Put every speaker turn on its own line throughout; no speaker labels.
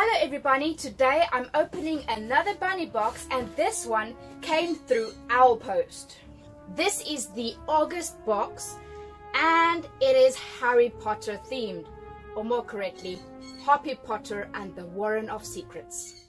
Hello everybody, today I'm opening another bunny box and this one came through our post. This is the August box and it is Harry Potter themed, or more correctly, Hoppy Potter and the Warren of Secrets.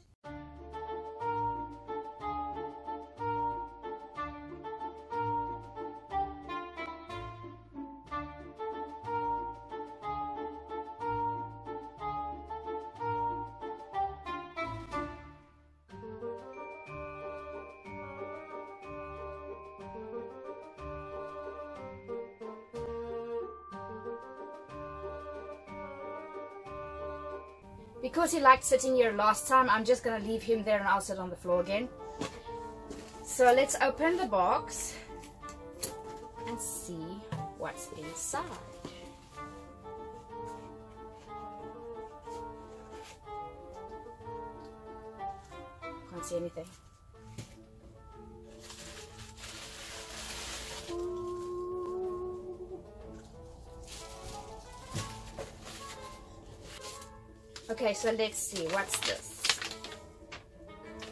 Because he liked sitting here last time, I'm just going to leave him there and I'll sit on the floor again. So let's open the box and see what's inside. Can't see anything. Okay, so let's see. What's this?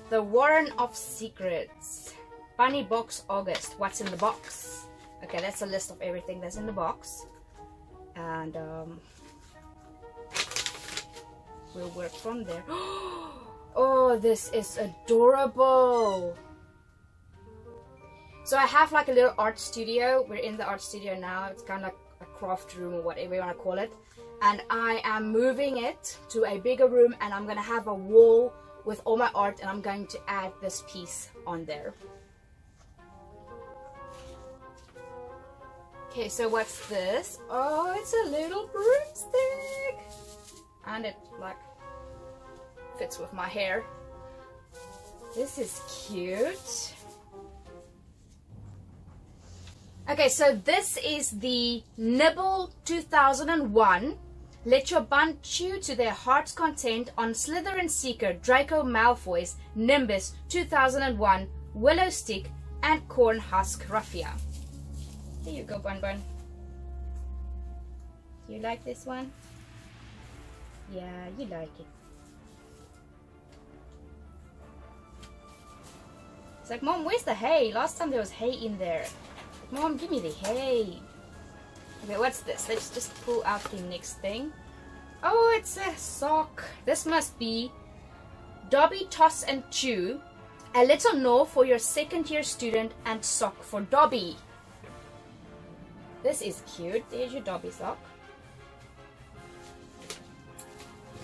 The Warren of Secrets. Bunny Box August. What's in the box? Okay, that's a list of everything that's in the box. And um, we'll work from there. Oh, this is adorable. So I have like a little art studio. We're in the art studio now. It's kind of like a craft room or whatever you want to call it and I am moving it to a bigger room and I'm to have a wall with all my art and I'm going to add this piece on there. Okay, so what's this? Oh, it's a little broomstick! And it, like, fits with my hair. This is cute. Okay, so this is the Nibble 2001 let your bun chew to their heart's content on Slytherin Seeker, Draco Malfoy's Nimbus 2001, Willow Stick, and Corn Husk Raffia. Here you go, Bun Bun. You like this one? Yeah, you like it. It's like, Mom, where's the hay? Last time there was hay in there. Mom, give me the hay. Okay, what's this? Let's just pull out the next thing. Oh, it's a sock. This must be Dobby Toss and Chew. A little no for your second year student and sock for Dobby. This is cute. There's your Dobby sock.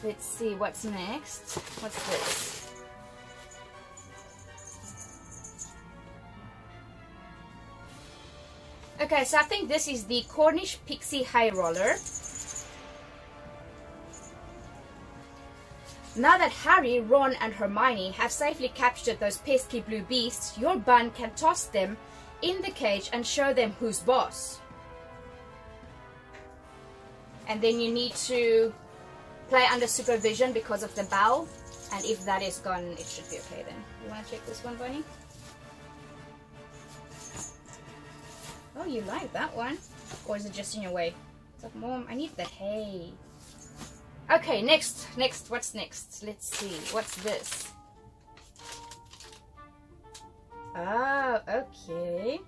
Let's see what's next. What's this? Okay, so I think this is the Cornish Pixie High Roller. Now that Harry, Ron and Hermione have safely captured those pesky blue beasts, your bun can toss them in the cage and show them who's boss. And then you need to play under supervision because of the bell. And if that is gone, it should be okay then. You want to check this one, Bunny? Oh, you like that one? Or is it just in your way? It's like, Mom, I need the hay. Okay, next, next, what's next? Let's see, what's this? Oh, okay.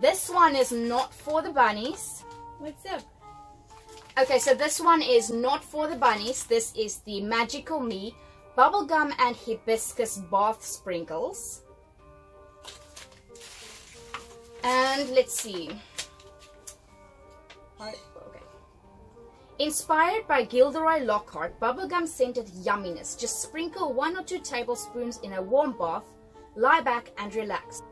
This one is not for the bunnies. What's up? Okay, so this one is not for the bunnies. This is the Magical Me Bubblegum and Hibiscus Bath Sprinkles. And let's see. Okay. Inspired by Gilderoy Lockhart, bubblegum scented yumminess. Just sprinkle one or two tablespoons in a warm bath, lie back and relax.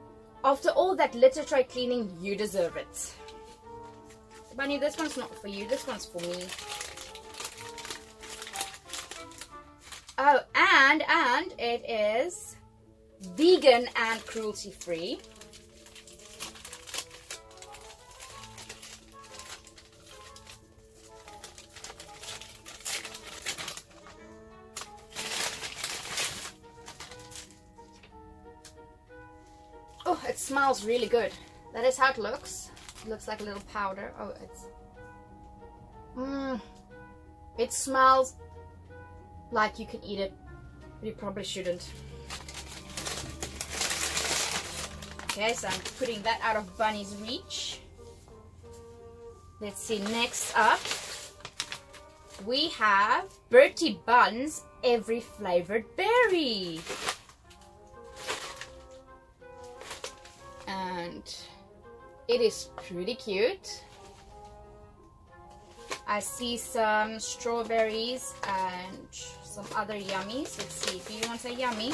After all that litter tray cleaning, you deserve it. Bunny, this one's not for you, this one's for me. Oh, and, and it is vegan and cruelty free. Oh, it smells really good. That is how it looks. It looks like a little powder. Oh, it's... Mmm. It smells like you can eat it, but you probably shouldn't. Okay, so I'm putting that out of Bunny's reach. Let's see, next up, we have Bertie Buns Every Flavored Berry. And it is pretty cute. I see some strawberries and some other yummies. Let's see, do you want a yummy?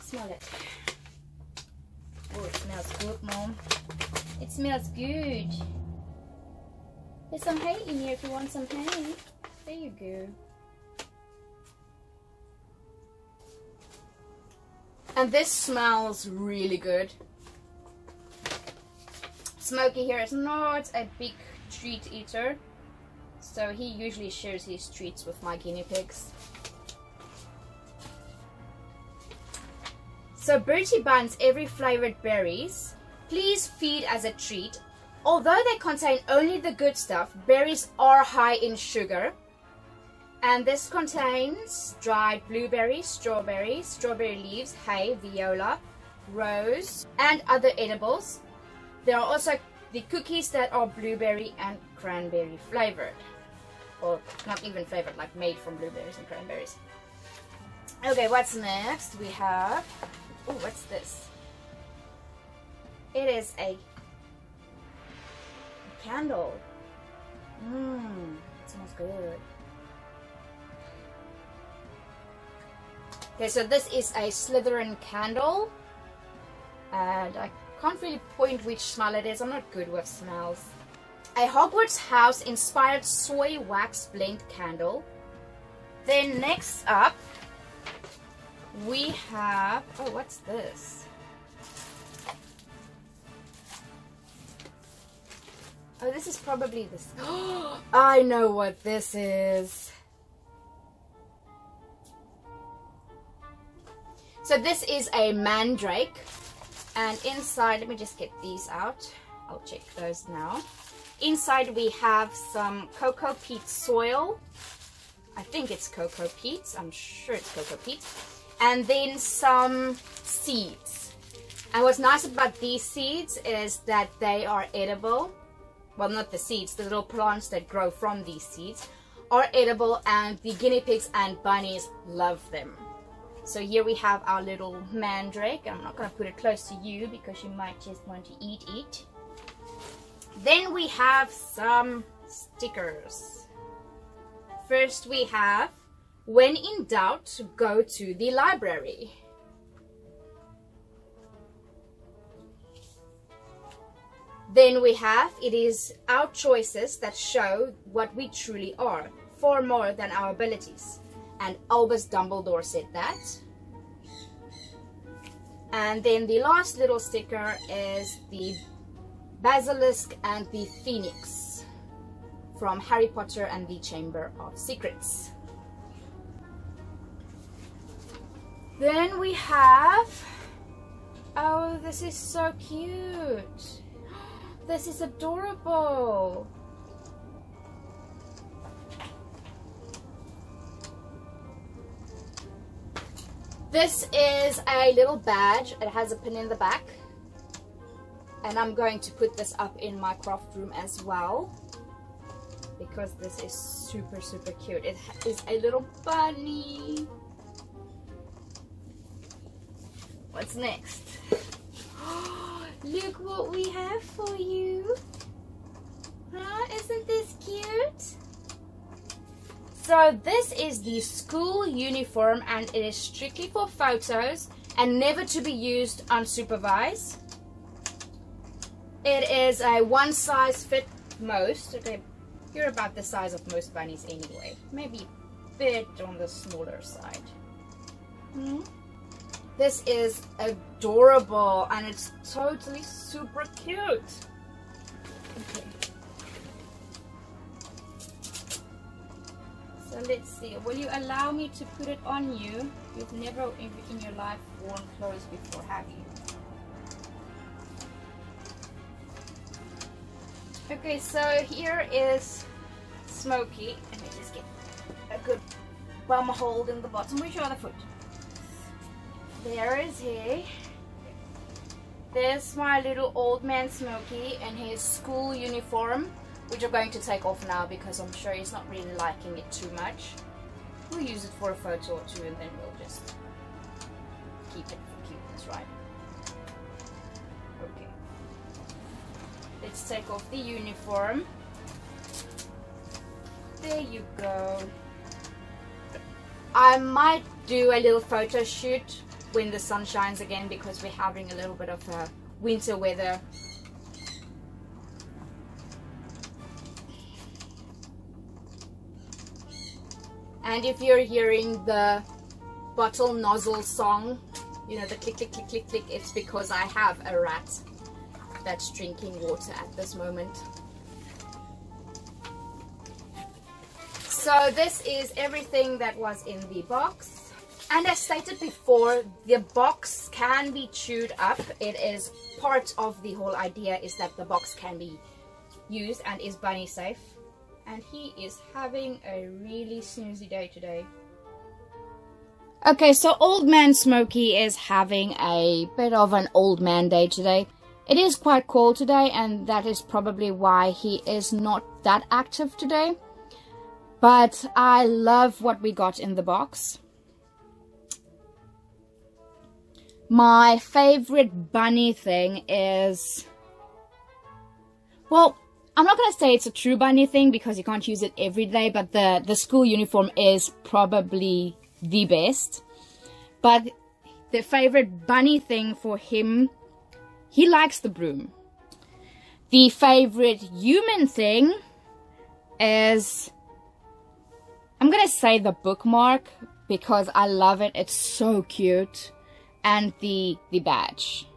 Smell it. Oh, it smells good, Mom. It smells good. There's some hay in here if you want some hay. There you go. And this smells really good. Smokey here is not a big treat eater. So he usually shares his treats with my guinea pigs. So Bertie Buns every flavored berries. Please feed as a treat. Although they contain only the good stuff, berries are high in sugar. And this contains dried blueberries, strawberries, strawberry leaves, hay, viola, rose, and other edibles. There are also the cookies that are blueberry and cranberry flavored. Or not even flavored, like made from blueberries and cranberries. Okay, what's next? We have... Oh, what's this? It is a candle. Mmm, smells good. Okay, so this is a Slytherin candle. And I can't really point which smell it is. I'm not good with smells. A Hogwarts house inspired soy wax blend candle. Then next up, we have, oh, what's this? Oh, this is probably this. I know what this is. So this is a mandrake. And inside, let me just get these out. I'll check those now. Inside we have some cocoa peat soil. I think it's cocoa peat. I'm sure it's cocoa peat. And then some seeds. And what's nice about these seeds is that they are edible. Well, not the seeds, the little plants that grow from these seeds are edible and the guinea pigs and bunnies love them. So here we have our little mandrake. I'm not going to put it close to you because you might just want to eat it. Then we have some stickers. First we have, when in doubt, go to the library. Then we have, it is our choices that show what we truly are, far more than our abilities and Albus Dumbledore said that. And then the last little sticker is the Basilisk and the Phoenix from Harry Potter and the Chamber of Secrets. Then we have, oh, this is so cute. This is adorable. This is a little badge. It has a pin in the back. And I'm going to put this up in my craft room as well. Because this is super, super cute. It is a little bunny. What's next? Look what we have for you. Huh? Isn't this cute? So this is the school uniform and it is strictly for photos and never to be used unsupervised. It is a one size fit most. Okay, you're about the size of most bunnies anyway. Maybe a bit on the smaller side. Hmm? This is adorable and it's totally super cute. Okay. So let's see, will you allow me to put it on you? You've never in, your life worn clothes before, have you? Okay, so here is Smokey. Let me just get a good bum hold in the bottom. Your other foot? There is he. There's my little old man Smokey in his school uniform, which I'm going to take off now because I'm sure he's not really liking it too much. We'll use it for a photo or two and then we'll just keep it for cuteness, right? Okay. Let's take off the uniform. There you go. I might do a little photo shoot when the sun shines again because we're having a little bit of a winter weather. And if you're hearing the bottle nozzle song, you know, the click, click, click, click, click, it's because I have a rat that's drinking water at this moment. So this is everything that was in the box. And as stated before, the box can be chewed up. It is part of the whole idea is that the box can be used and is bunny safe. And he is having a really snoozy day today. Okay, so old man Smokey is having a bit of an old man day today. It is quite cold today and that is probably why he is not that active today. But I love what we got in the box. My favorite bunny thing is... Well, I'm not going to say it's a true bunny thing because you can't use it every day, but the, the school uniform is probably the best. But the favorite bunny thing for him, he likes the broom. The favorite human thing is I'm gonna say the bookmark because I love it. It's so cute. And the, the badge.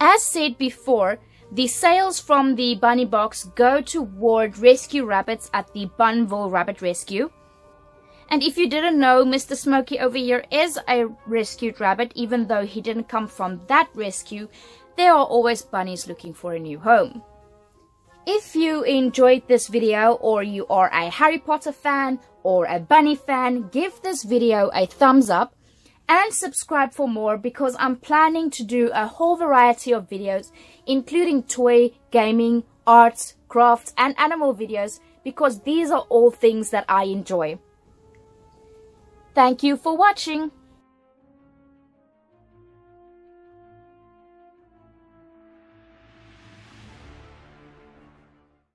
As said before, the sales from the bunny box go toward rescue rabbits at the Bunville Rabbit Rescue. And if you didn't know, Mr. Smokey over here is a rescued rabbit, even though he didn't come from that rescue, there are always bunnies looking for a new home. If you enjoyed this video or you are a Harry Potter fan or a bunny fan, give this video a thumbs up and subscribe for more because I'm planning to do a whole variety of videos including toy, gaming, arts, crafts and animal videos because these are all things that I enjoy. Thank you for watching.